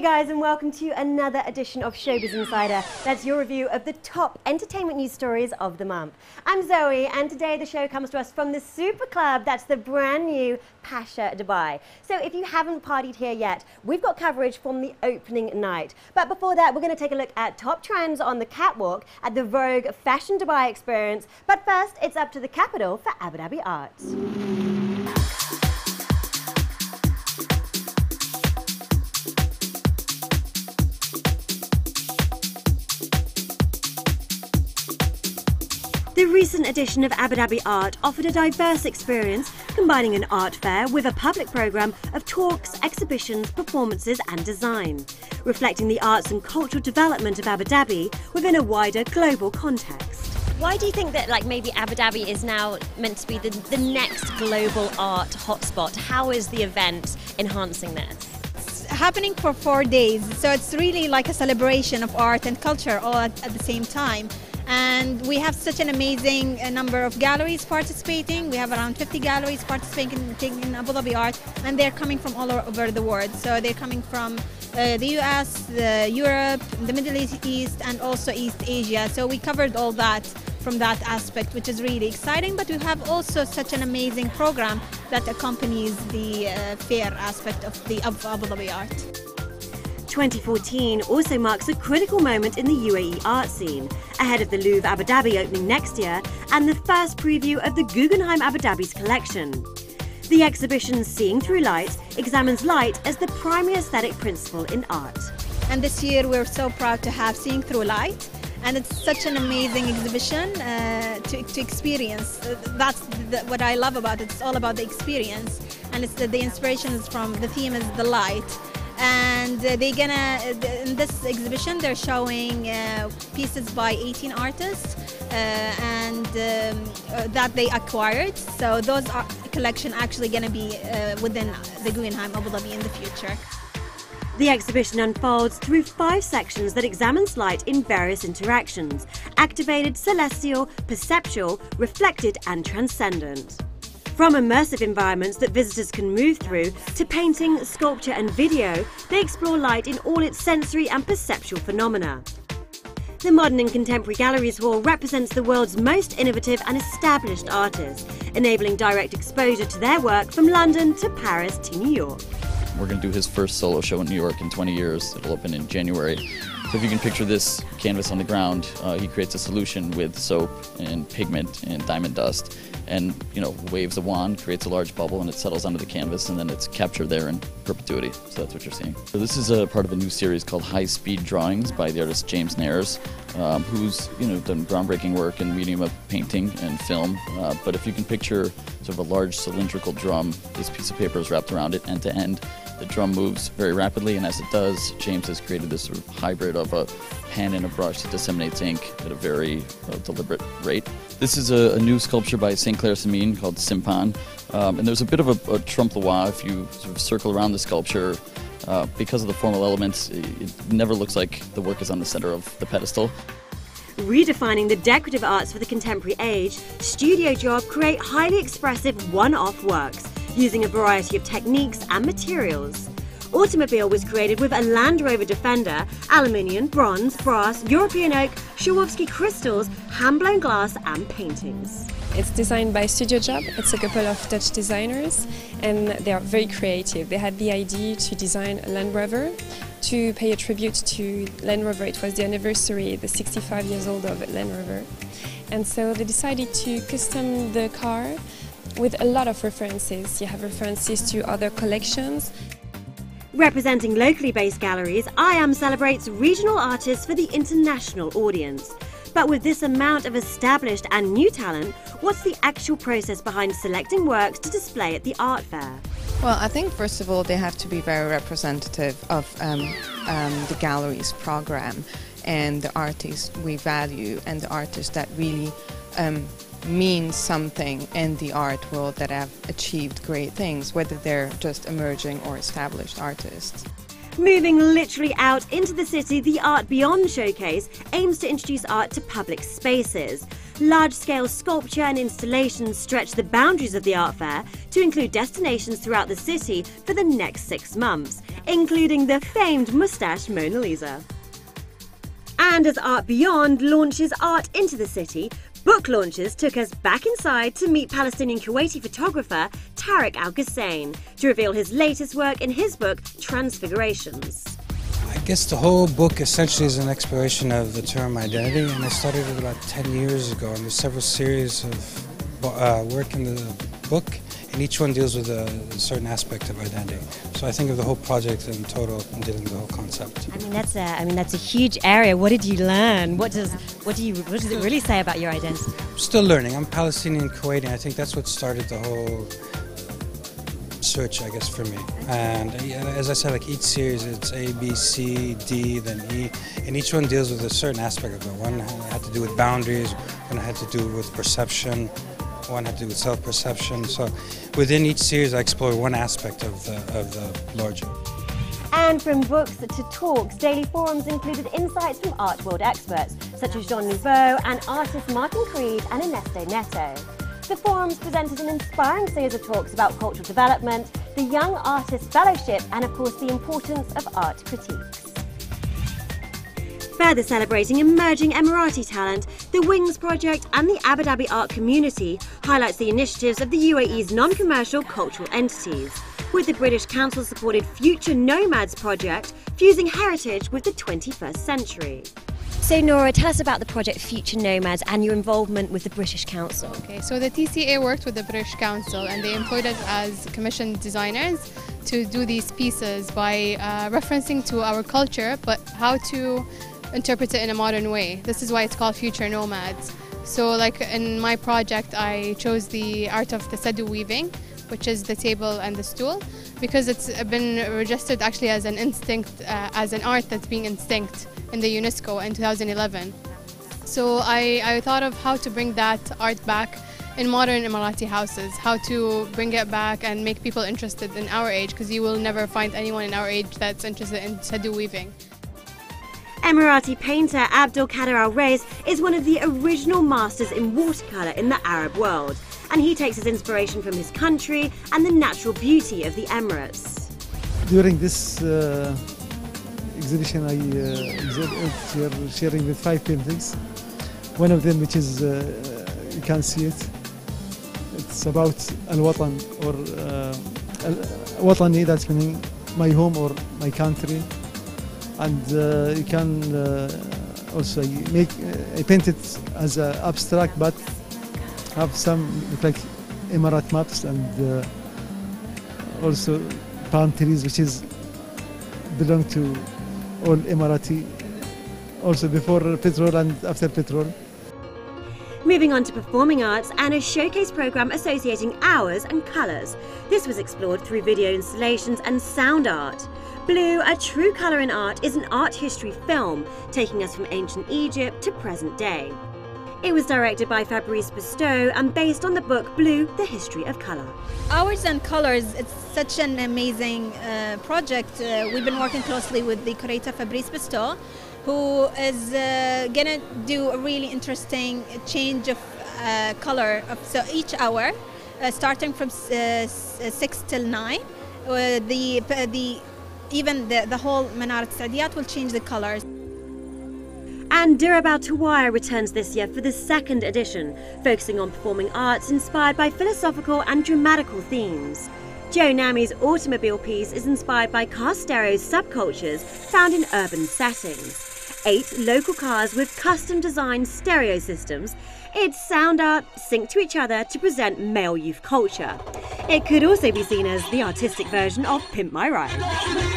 guys, and welcome to another edition of Showbiz Insider. That's your review of the top entertainment news stories of the month. I'm Zoe, and today the show comes to us from the Super Club. That's the brand new Pacha Dubai. So if you haven't partied here yet, we've got coverage from the opening night. But before that, we're going to take a look at top trends on the catwalk at the Vogue Fashion Dubai experience. But first, it's up to the capital for Abu Dhabi Art. Recent edition of Abu Dhabi Art offered a diverse experience, combining an art fair with a public programme of talks, exhibitions, performances, and design, reflecting the arts and cultural development of Abu Dhabi within a wider global context. Why do you think that, like, maybe Abu Dhabi is now meant to be the, the next global art hotspot? How is the event enhancing this? It's happening for four days. So it's really like a celebration of art and culture all at, at the same time and we have such an amazing uh, number of galleries participating. We have around 50 galleries participating in Abu Dhabi art, and they're coming from all over the world. So they're coming from uh, the US, the Europe, the Middle East, and also East Asia. So we covered all that from that aspect, which is really exciting. But we have also such an amazing program that accompanies the uh, fair aspect of the Abu Dhabi art. 2014 also marks a critical moment in the UAE art scene, ahead of the Louvre Abu Dhabi opening next year and the first preview of the Guggenheim Abu Dhabi's collection. The exhibition Seeing Through Light examines light as the primary aesthetic principle in art. And this year we're so proud to have Seeing Through Light, and it's such an amazing exhibition uh, to, to, experience. Uh, that's the, what I love about it. It's all about the experience, and it's the, the inspiration is from the theme is the light and uh, they're gonna in this exhibition they're showing uh, pieces by 18 artists uh, and um, uh, that they acquired so those are collection actually gonna be uh, within the Guggenheim Abu Dhabi in the future the exhibition unfolds through five sections that examines light in various interactions activated, celestial, perceptual, reflected, and transcendent. From immersive environments that visitors can move through to painting, sculpture, and video, they explore light in all its sensory and perceptual phenomena. The Modern and Contemporary Galleries Hall represents the world's most innovative and established artists, enabling direct exposure to their work from London to Paris to New York. We're going to do his first solo show in New York in 20 years. It'll open in January. So if you can picture this canvas on the ground, uh, he creates a solution with soap and pigment and diamond dust and you know waves a wand, creates a large bubble, and it settles onto the canvas, and then it's captured there in perpetuity. So that's what you're seeing. So this is a part of a new series called High Speed Drawings by the artist James Nares, um, who's you know done groundbreaking work in the medium of painting and film. Uh, but if you can picture sort of a large cylindrical drum, this piece of paper is wrapped around it end to end. The drum moves very rapidly, and as it does, James has created this sort of hybrid of a pen and a brush that disseminates ink at a very uh, deliberate rate. This is a, a, new sculpture by St. Clair Cemin called Simpan, um, and there's a bit of a, a trompe-l'oeil if you sort of circle around the sculpture. Uh, because of the formal elements, it, it never looks like the work is on the center of the pedestal. Redefining the decorative arts for the contemporary age, Studio Job create highly expressive one-off works using a variety of techniques and materials. Automobile was created with a Land Rover Defender, aluminium, bronze, brass, European oak, Swarovski crystals, hand-blown glass and paintings. It's designed by Studio Job. It's a couple of Dutch designers and they are very creative. They had the idea to design a Land Rover to pay a tribute to Land Rover. It was the anniversary, the 65 years old of Land Rover. And so they decided to custom the car with a lot of references. You have references to other collections. Representing locally based galleries, Ayyam celebrates regional artists for the international audience. But with this amount of established and new talent, what's the actual process behind selecting works to display at the art fair? Well, I think first of all they have to be very representative of um, um, the gallery's program and the artists we value and the artists that really um, mean something in the art world that have achieved great things, whether they're just emerging or established artists. Moving literally out into the city, the Art Beyond showcase aims to introduce art to public spaces. Large scale sculpture and installations stretch the boundaries of the art fair to include destinations throughout the city for the next six months, including the famed moustache Mona Lisa. And as Art Beyond launches art into the city, Launches took us back inside to meet Palestinian Kuwaiti photographer Tarek Al Ghoussein to reveal his latest work in his book Transfigurations. I guess the whole book essentially is an exploration of the term identity, and I started it about 10 years ago. And there's several series of uh, work in the book, and each one deals with a certain aspect of identity. So I think of the whole project in total and dealing with the whole concept. I mean, that's a, I mean, that's a huge area. What did you learn? What does, what do you, what does it really say about your identity? Still learning. I'm Palestinian Kuwaiti. I think that's what started the whole search, I guess, for me. And as I said, like each series, it's A, B, C, D, then E, and each one deals with a certain aspect of it. One had to do with boundaries, one had to do with perception, one had to do with self-perception. So within each series, I explore one aspect of the, of the larger. And from books to talks, daily forums included insights from art world experts such as Jean Nouvel and artists Martin Creed and Ernesto Neto. The forums presented an inspiring series of talks about cultural development, the Young Artist Fellowship, and of course the importance of art critiques. Further celebrating emerging Emirati talent, the Wings Project and the Abu Dhabi Art Community highlights the initiatives of the UAE's non-commercial cultural entities, with the British Council-supported Future Nomads project fusing heritage with the 21st century. So, Nora, tell us about the project Future Nomads and your involvement with the British Council. Okay, so the TCA worked with the British Council and they employed us as commissioned designers to do these pieces by uh, referencing to our culture, but how to interpret it in a modern way. This is why it's called Future Nomads. So like in my project, I chose the art of the Sadu weaving, which is the table and the stool, because it's been registered actually as an instinct, uh, as an art that's being instinct in the UNESCO in 2011. So I, I thought of how to bring that art back in modern Emirati houses, how to bring it back and make people interested in our age, because you will never find anyone in our age that's interested in Sadu weaving. Emirati painter Abdul Kader Al Reis is one of the original masters in watercolour in the Arab world, and he takes his inspiration from his country and the natural beauty of the Emirates. During this uh, exhibition, I uh, are sharing with five paintings. One of them, which is uh, you can see it. It's about Al Watan or uh, Watani, that's meaning my home or my country and uh, you can uh, also make I paint it as an abstract but have some like Emirat maps and uh, also palm trees which is belong to all Emirati also before petrol and after petrol. Moving on to performing arts and a showcase programme associating hours and colours. This was explored through video installations and sound art. Blue, a true colour in art, is an art history film taking us from ancient Egypt to present day. It was directed by Fabrice Bousteau and based on the book Blue, The History of Colour. Hours and Colors, it's such an amazing uh, project. Uh, we've been working closely with the curator Fabrice Bousteau, who is uh, gonna do a really interesting change of uh, color so each hour, uh, starting from uh, six till nine. the the even the, the whole Manarat Saadiyat will change the colors. And Durub Al Tawaya returns this year for the second edition, focusing on performing arts inspired by philosophical and dramatical themes. Joe Namy's automobile piece is inspired by car stereo subcultures found in urban settings. Eight local cars with custom designed stereo systems its sound art sync to each other to present male youth culture. It could also be seen as the artistic version of Pimp My Ride.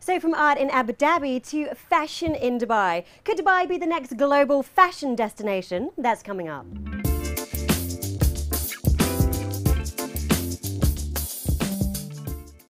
So, from art in Abu Dhabi to fashion in Dubai. Could Dubai be the next global fashion destination? That's coming up.